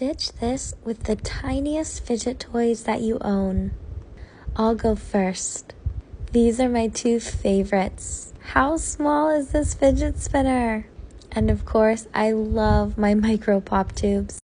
Stitch this with the tiniest fidget toys that you own. I'll go first. These are my two favorites. How small is this fidget spinner? And of course, I love my micro pop tubes.